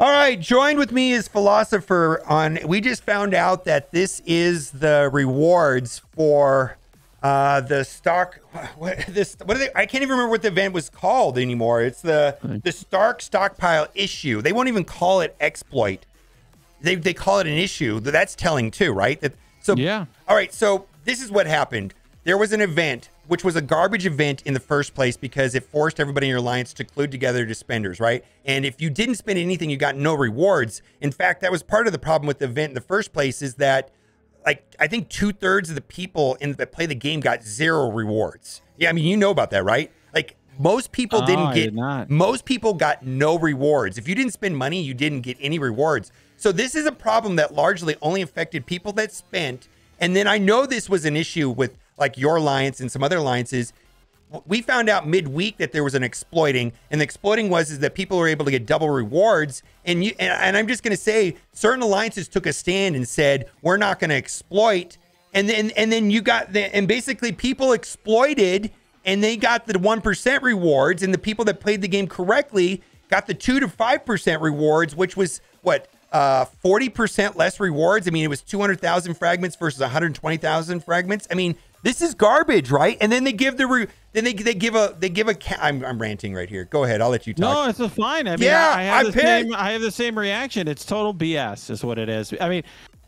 All right, joined with me is philosopher on. We just found out that this is the rewards for uh, the stock. What this? What are they? I can't even remember what the event was called anymore. It's the the Stark stockpile issue. They won't even call it exploit. They they call it an issue. That's telling too, right? That so Yeah. All right, so this is what happened. There was an event which was a garbage event in the first place because it forced everybody in your alliance to clue together to spenders, right? And if you didn't spend anything, you got no rewards. In fact, that was part of the problem with the event in the first place is that like I think two thirds of the people in that play the game got zero rewards. Yeah, I mean you know about that, right? Like most people Oh, didn't get did not. most people got no rewards. If you didn't spend money, you didn't get any rewards. So this is a problem that largely only affected people that spent. And then I know this was an issue with like your alliance and some other alliances. We found out midweek that there was an exploiting, and the exploiting was is that people were able to get double rewards. And you and, and I'm just going to say, certain alliances took a stand and said we're not going to exploit. And then and then you got the and basically people exploited and they got the 1% rewards and the people that played the game correctly got the 2 to 5% rewards which was what uh 40% less rewards i mean it was 200000 fragments versus 120000 fragments i mean this is garbage right and then they give the re- then they, they give a they give a ca- I'm, I'm ranting right here go ahead i'll let you talk No, it's a fine. I mean, Yeah, I, I have I the same. I have the same reaction. It's total BS, is what it is. I mean,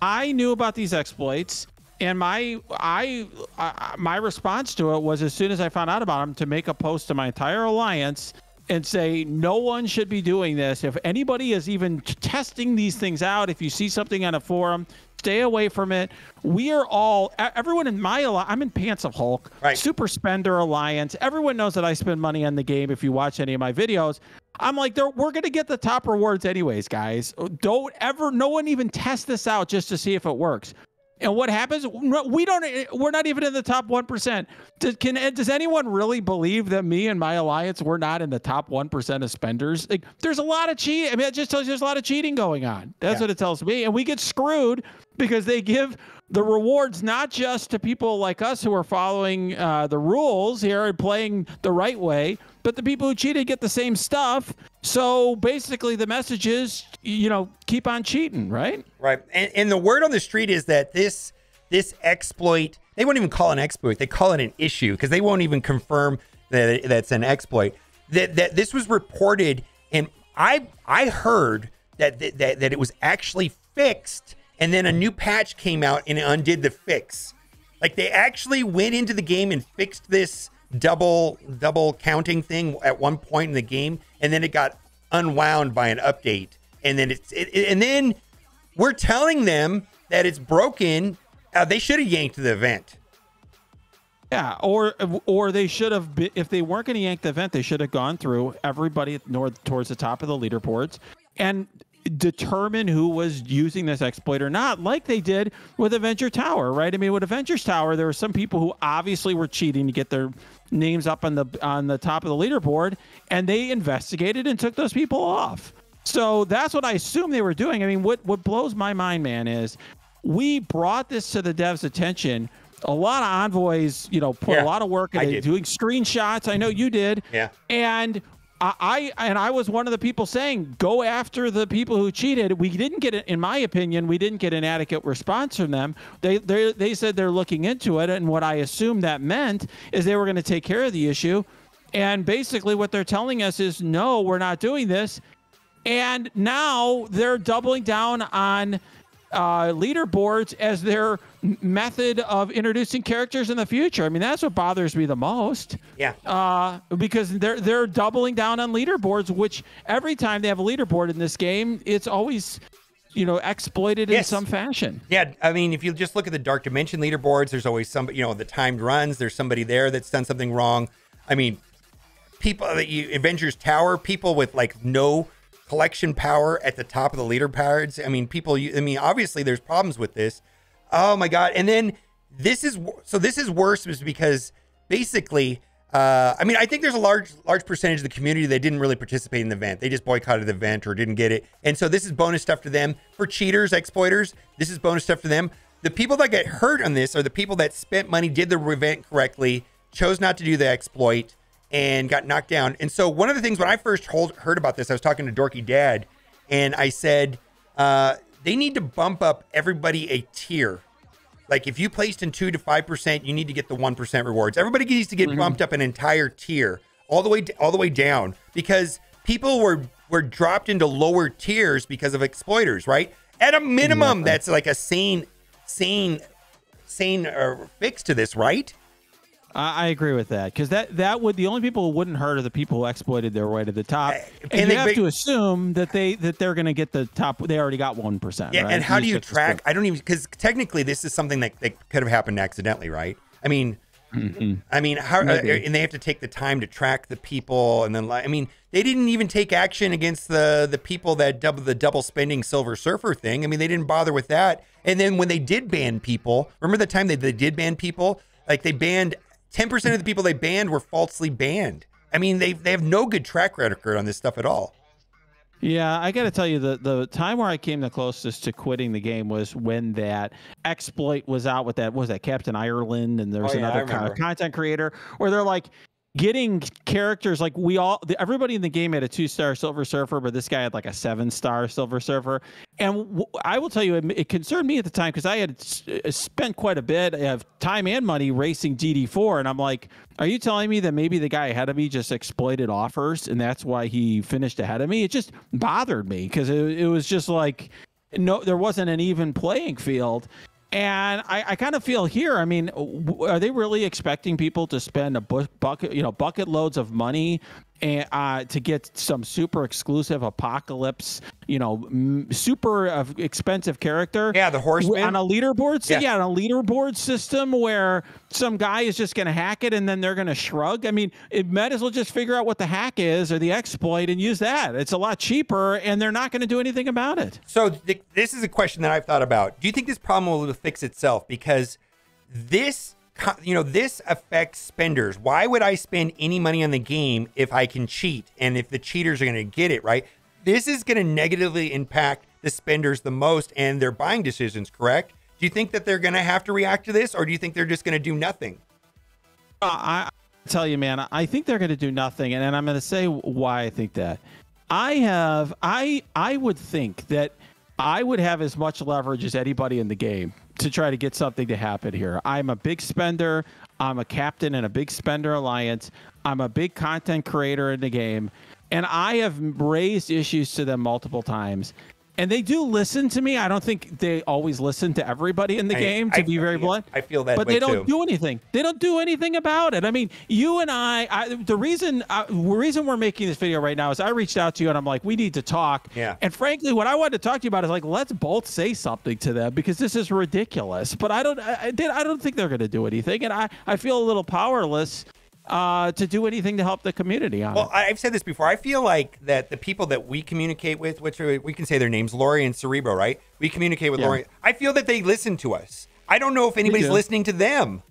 I knew about these exploits, and my I, I my response to it was as soon as I found out about them to make a post to my entire alliance and say no one should be doing this. If anybody is even testing these things out, if you see something on a forum. Stay away from it. We are all, everyone in my, I'm in Pants of Hulk, Right. Super Spender Alliance. Everyone knows that I spend money on the game if you watch any of my videos. I'm like, we're going to get the top rewards anyways, guys. Don't ever, no one even test this out just to see if it works. And what happens? We don't. We're not even in the top one percent. Does, can does anyone really believe that me and my alliance we're not in the top one percent of spenders? Like, there's a lot of cheat. I mean, it just tells you there's a lot of cheating going on. That's Yeah. what it tells me. And we get screwed because they give the rewards not just to people like us who are following uh, the rules here and playing the right way, but the people who cheated get the same stuff. So basically, the message is, you know, keep on cheating, right? Right. And, and the word on the street is that this this exploit, they won't even call it an exploit. They call it an issue because they won't even confirm that that's an exploit. That that this was reported and I I heard that, that, that it was actually fixed and then a new patch came out and it undid the fix. Like they actually went into the game and fixed this double double counting thing at one point in the game and then it got unwound by an update and then it's it, and then we're telling them that it's broken. Uh, they should have yanked the event. Yeah, or or they should have been, if they weren't going to yank the event, they should have gone through everybody north towards the top of the leaderboards and determine who was using this exploit or not, like they did with Avenger Tower, right? I mean, with Avengers Tower, there were some people who obviously were cheating to get their names up on the on the top of the leaderboard, and they investigated and took those people off. So that's what I assume they were doing. I mean, what what blows my mind, man, is we brought this to the devs' attention. A lot of envoys, you know, put Yeah, a lot of work into doing screenshots. I know you did. Yeah. And I, I and I was one of the people saying go after the people who cheated. We didn't get it, in my opinion, we didn't get an adequate response from them. They they they said they're looking into it, and what I assumed that meant is they were going to take care of the issue. And basically, what they're telling us is no, we're not doing this. And now they're doubling down on uh, leaderboards as their m- method of introducing characters in the future. I mean, that's what bothers me the most. Yeah. Uh, because they're they're doubling down on leaderboards, which every time they have a leaderboard in this game, it's always, you know, exploited in some fashion. Yeah, I mean, if you just look at the Dark Dimension leaderboards, there's always somebody, you know, the timed runs. There's somebody there that's done something wrong. I mean, people that you Avengers Tower, people with like no collection power at the top of the leaderboards. I mean, people. I mean, obviously there's problems with this. Oh my god! And then this is so this is worse because basically. Uh, I mean, I think there's a large, large percentage of the community that didn't really participate in the event. They just boycotted the event or didn't get it, and so this is bonus stuff to them. For cheaters, exploiters, this is bonus stuff to them. The people that get hurt on this are the people that spent money, did the event correctly, chose not to do the exploit, and got knocked down. And so one of the things when I first hold, heard about this, I was talking to Dorky Dad, and I said uh, they need to bump up everybody a tier. Like if you placed in two to five percent, you need to get the one percent rewards. Everybody needs to get mm-hmm. bumped up an entire tier, all the way all the way down, because people were were dropped into lower tiers because of exploiters, right? At a minimum, yeah. that's like a sane, sane, sane uh, fix to this, right? I, agree with that because that that would the only people who wouldn't hurt are the people who exploited their way to the top, and, and you have to assume that they that they're going to get the top. They already got one percent. Yeah, right? and how do you track? I don't even because technically this is something that, that could have happened accidentally, right? I mean, mm-hmm. I mean, how uh, and they have to take the time to track the people, and then I mean, they didn't even take action against the the people that double the double spending Silver Surfer thing. I mean, they didn't bother with that. And then when they did ban people, remember the time they, they did ban people? Like they banned 10% of the people they banned were falsely banned. I mean, they they have no good track record on this stuff at all. Yeah, I got to tell you, the the time where I came the closest to quitting the game was when that exploit was out with that was that Captain Ireland, and there was oh, yeah, another content creator where they're like, getting characters like we all everybody in the game had a two star silver surfer but this guy had like a seven star silver surfer. And w- I will tell you it, it concerned me at the time because i had s- uh, spent quite a bit of time and money racing dd4 and i'm like are you telling me that maybe the guy ahead of me just exploited offers and that's why he finished ahead of me? It just bothered me because it, it was just like no there wasn't an even playing field and I, I kind of feel here. I mean, are they really expecting people to spend a bu- bucket, you know, bucket loads of money and, uh, to get some super exclusive apocalypse, you know, m- super uh, expensive character. Yeah, the horseman on a leaderboard. So, yeah. yeah, on a leaderboard system where some guy is just going to hack it and then they're going to shrug. I mean, it might as well just figure out what the hack is or the exploit and use that. It's a lot cheaper, and they're not going to do anything about it. So th- this is a question that I've thought about. Do you think this problem will fix itself? Because this you know, this affects spenders. Why would I spend any money on the game if I can cheat and if the cheaters are going to get it, right? This is going to negatively impact the spenders the most and their buying decisions, correct? Do you think that they're going to have to react to this or do you think they're just going to do nothing? Uh, I tell you, man, I think they're going to do nothing. And, and I'm going to say why I think that. I have, I, I would think that I would have as much leverage as anybody in the game to try to get something to happen here. I'm a big spender. I'm a captain in a big spender alliance. I'm a big content creator in the game. And I have raised issues to them multiple times and they do listen to me. I don't think they always listen to everybody in the I, game, to I, be very blunt. I feel that, but they don't too. do anything. They don't do anything about it. I mean, you and I. I the reason uh, the reason we're making this video right now is I reached out to you and I'm like, we need to talk. Yeah. And frankly, what I wanted to talk to you about is like, let's both say something to them because this is ridiculous. But I don't. I, I don't think they're going to do anything, and I I feel a little powerless uh, to do anything to help the community on well, it. I've said this before. I feel like that the people that we communicate with, which are, we can say their names, Lori and Cerebro, right? We communicate with yeah. Lori. I feel that they listen to us. I don't know if anybody's listening to them.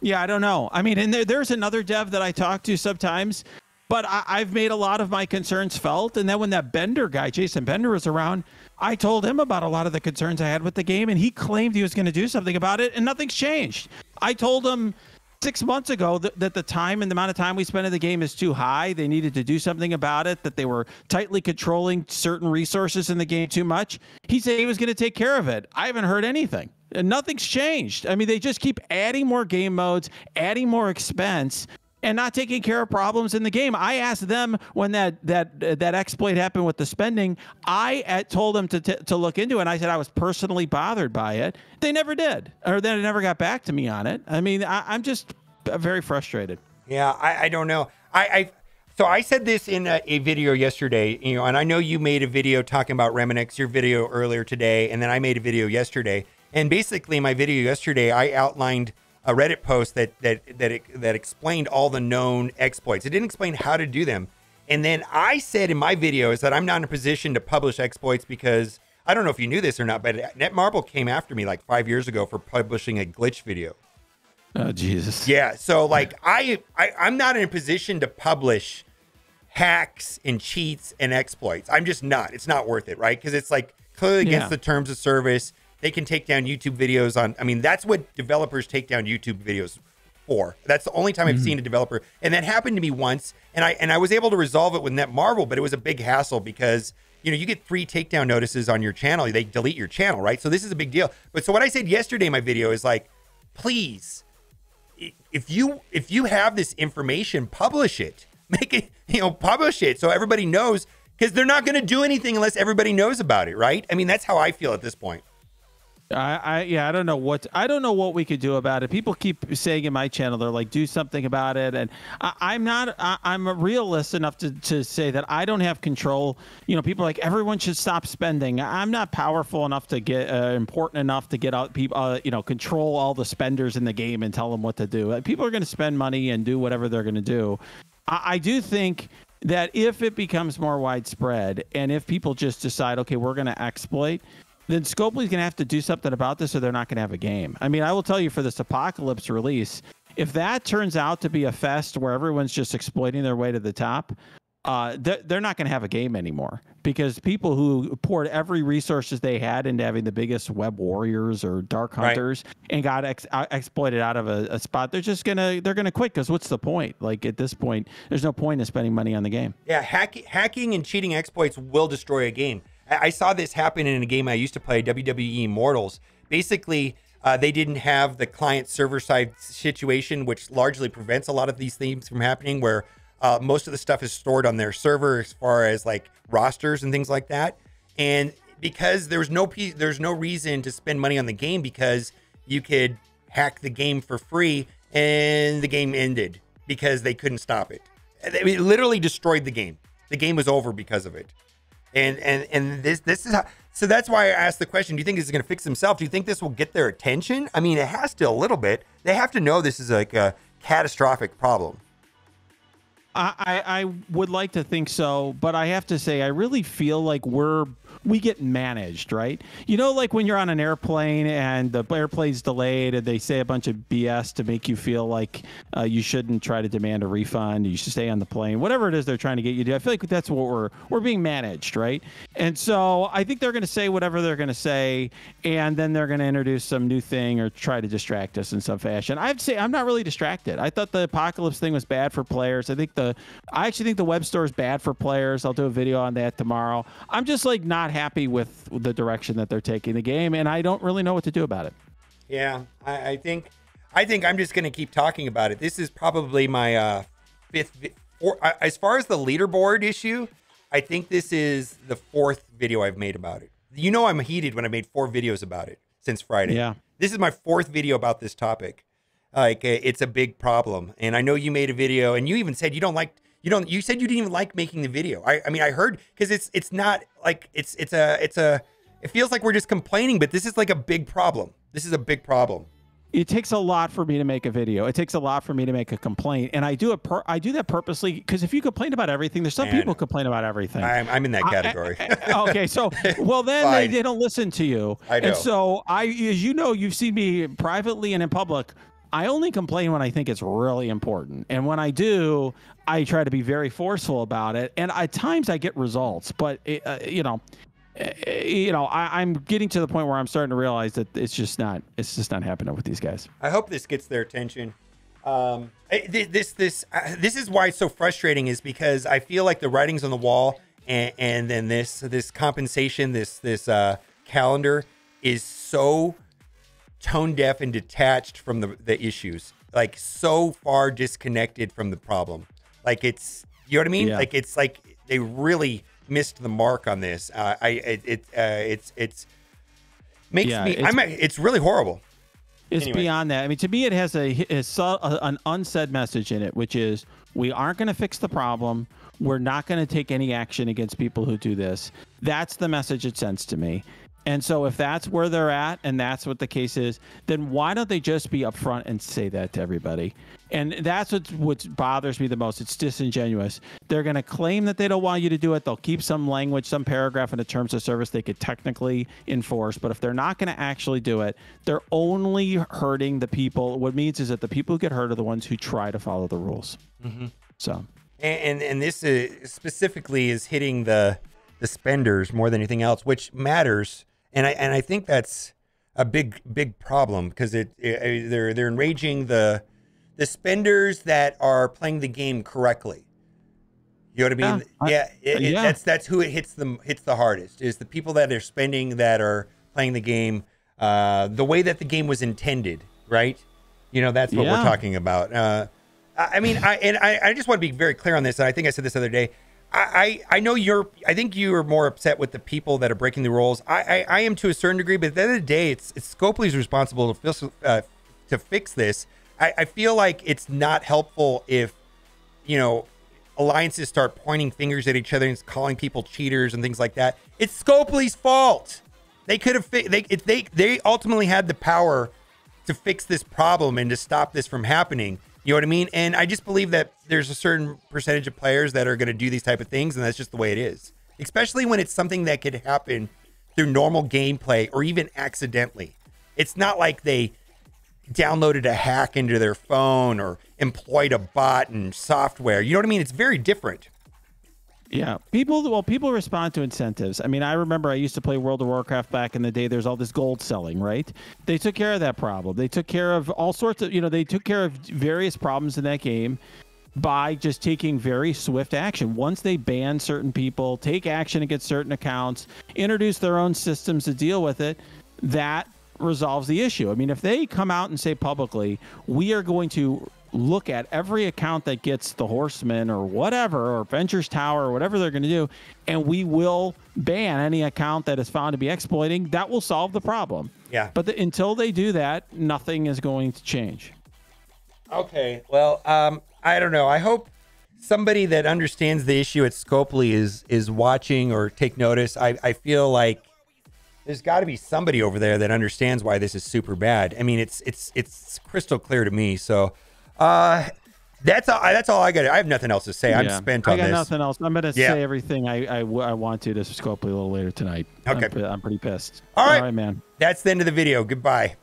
Yeah, I don't know. I mean, and there, there's another dev that I talk to sometimes, but I, have made a lot of my concerns felt. And then when that Bender guy, Jason Bender, was around, I told him about a lot of the concerns I had with the game, and he claimed he was going to do something about it, and nothing's changed. I told him six months ago that, that, the time and the amount of time we spend in the game is too high. They needed to do something about it, that they were tightly controlling certain resources in the game too much. He said he was going to take care of it. I haven't heard anything. Nothing's changed. I mean, they just keep adding more game modes, adding more expense and not taking care of problems in the game. I asked them when that that that exploit happened with the spending. I uh, told them to t- to look into it. And I said I was personally bothered by it. They never did, or they never got back to me on it. I mean, I, am just very frustrated. Yeah, I, I don't know. I, I so I said this in a, a, video yesterday, you know, and I know you made a video talking about Reminix, your video earlier today, and then I made a video yesterday. And basically, my video yesterday, I outlined a Reddit post that that that that explained all the known exploits. It didn't explain how to do them. And then I said in my video is that I'm not in a position to publish exploits because I don't know if you knew this or not, but Netmarble came after me like five years ago for publishing a glitch video. Oh Jesus! Yeah, so like I, I I'm not in a position to publish hacks and cheats and exploits. I'm just not. It's not worth it, right? Because it's like clearly against yeah. the terms of service they can take down YouTube videos on. I mean, that's what developers take down YouTube videos for. That's the only time I've mm-hmm. seen a developer, and that happened to me once, and I and I was able to resolve it with Netmarble, but it was a big hassle because you know, you get three takedown notices on your channel, they delete your channel, right? So this is a big deal. But so what I said yesterday in my video is like, please, if you if you have this information, publish it. Make it, you know, publish it so everybody knows because they're not going to do anything unless everybody knows about it, right? I mean, that's how I feel at this point. I, I yeah, I don't know what I don't know what we could do about it. People keep saying in my channel, they're like, do something about it, and I, am not. I, am a realist enough to to say that I don't have control. You know, people like everyone should stop spending. I'm not powerful enough to get uh, important enough to get out people. Uh, you know, control all the spenders in the game and tell them what to do. People are going to spend money and do whatever they're going to do. I, I do think that if it becomes more widespread and if people just decide, okay, we're going to exploit, then Scopely's going to have to do something about this or they're not going to have a game. I mean, I will tell you for this Apocalypse release, if that turns out to be a fest where everyone's just exploiting their way to the top, uh, they're, they're not going to have a game anymore because people who poured every resources they had into having the biggest web warriors or dark hunters right. and got ex- uh, exploited out of a, a, spot, they're just gonna they're gonna quit because what's the point? Like at this point, there's no point in spending money on the game. Yeah, hack- hacking and cheating exploits will destroy a game. I saw this happen in a game I used to play, WWE Immortals. Basically, uh, they didn't have the client server side situation, which largely prevents a lot of these things from happening, where uh, most of the stuff is stored on their server as far as like rosters and things like that. And because there's no there's no reason to spend money on the game because you could hack the game for free and the game ended because they couldn't stop it. It literally destroyed the game. The game was over because of it. And and and this this is how so that's why I asked the question, do you think this is going to fix themselves? Do you think this will get their attention? I mean, it has to a little bit. They have to know this is like a catastrophic problem. I, I would like to think so, but I have to say, I really feel like we're we get managed, right? You know, like when you're on an airplane and the airplane's delayed and they say a bunch of BS to make you feel like uh, you shouldn't try to demand a refund, you should stay on the plane, whatever it is they're trying to get you to do. I feel like that's what we're we're being managed, right? And so I think they're going to say whatever they're going to say, and then they're going to introduce some new thing or try to distract us in some fashion. I'd say I'm not really distracted. I thought the apocalypse thing was bad for players. I think the I actually think the web store is bad for players. I'll do a video on that tomorrow. I'm just like not happy with the direction that they're taking the game, and I don't really know what to do about it. Yeah, I, I think I think I'm just going to keep talking about it. This is probably my uh, fifth. Four, as far as the leaderboard issue, I think this is the fourth video I've made about it. You know, I'm heated when I made four videos about it since Friday. Yeah, this is my fourth video about this topic. Like, it's a big problem, and I know you made a video, and you even said you don't like you don't you said you didn't even like making the video i i mean i heard because it's it's not like it's it's a it's a it feels like we're just complaining but this is like a big problem this is a big problem it takes a lot for me to make a video. It takes a lot for me to make a complaint, and I do it. Per- I do that purposely because if you complain about everything, there's some Man, people complain about everything. I'm, I'm in that category. I, I, okay, so well then they, they, don't listen to you. I know. And so I, as you know, you've seen me privately and in public. I only complain when I think it's really important. And when I do, I try to be very forceful about it. And at times I get results, but it, uh, you know, uh, you know, I, am getting to the point where I'm starting to realize that it's just not, it's just not happening with these guys. I hope this gets their attention. Um, this, this, uh, this is why it's so frustrating is because I feel like the writing's on the wall, and, and then this, this compensation, this, this uh, calendar is so tone deaf and detached from the, the issues, like so far disconnected from the problem. Like it's, you know what I mean? Yeah. Like it's like they really missed the mark on this. Uh, I it, it uh, it's it's makes yeah, me. It's, I'm. It's really horrible. It's anyway. beyond that. I mean, to me, it has a, a an unsaid message in it, which is we aren't going to fix the problem. We're not going to take any action against people who do this. That's the message it sends to me. And so, if that's where they're at and that's what the case is, then why don't they just be upfront and say that to everybody? And that's what what bothers me the most. It's disingenuous. They're going to claim that they don't want you to do it. They'll keep some language, some paragraph in the terms of service they could technically enforce. But if they're not going to actually do it, they're only hurting the people. What means is that the people who get hurt are the ones who try to follow the rules. Mm-hmm. So, and, and and this is specifically is hitting the the spenders more than anything else, which matters and I and I think that's a big big problem because it, it, they're they're enraging the the spenders that are playing the game correctly. You know what I mean? Yeah, yeah, it, yeah. that's that's who it hits them hits the hardest is the people that are spending that are playing the game uh, the way that the game was intended, right? You know, that's what we're talking about. Uh, I mean, I and I, I just want to be very clear on this. And I think I said this the other day. I, I know you're. I think you are more upset with the people that are breaking the rules. I, I, I am to a certain degree, but at the end of the day, it's it's Scopely's responsible to fix uh, to fix this. I, I feel like it's not helpful if you know alliances start pointing fingers at each other and calling people cheaters and things like that. It's Scopely's fault. They could have fi- they they they ultimately had the power to fix this problem and to stop this from happening. You know what I mean? And I just believe that there's a certain percentage of players that are going to do these type of things, and that's just the way it is. Especially when it's something that could happen through normal gameplay or even accidentally. It's not like they downloaded a hack into their phone or employed a bot and software. You know what I mean? It's very different. Yeah, people. Well, people respond to incentives. I mean, I remember I used to play World of Warcraft back in the day. There's all this gold selling, right? They took care of that problem. They took care of all sorts of, you know, they took care of various problems in that game by just taking very swift action. Once they ban certain people, take action against certain accounts, introduce their own systems to deal with it, that resolves the issue. I mean, if they come out and say publicly, we are going to look at every account that gets the horseman or whatever or Avengers Tower or whatever they're going to do and we will ban any account that is found to be exploiting that will solve the problem Yeah. but the, until they do that nothing is going to change Okay. Well, um, I don't know. I hope somebody that understands the issue at Scopely is is watching or take notice. I, I feel like there's got to be somebody over there that understands why this is super bad. I mean, it's it's it's crystal clear to me. So, uh, that's all. That's all I got. I have nothing else to say. I'm Yeah. spent I on got this. nothing else. I'm going to Yeah. say everything I I want to to Scopely a little later tonight. Okay. I'm, I'm pretty pissed. All right. All right, man. That's the end of the video. Goodbye.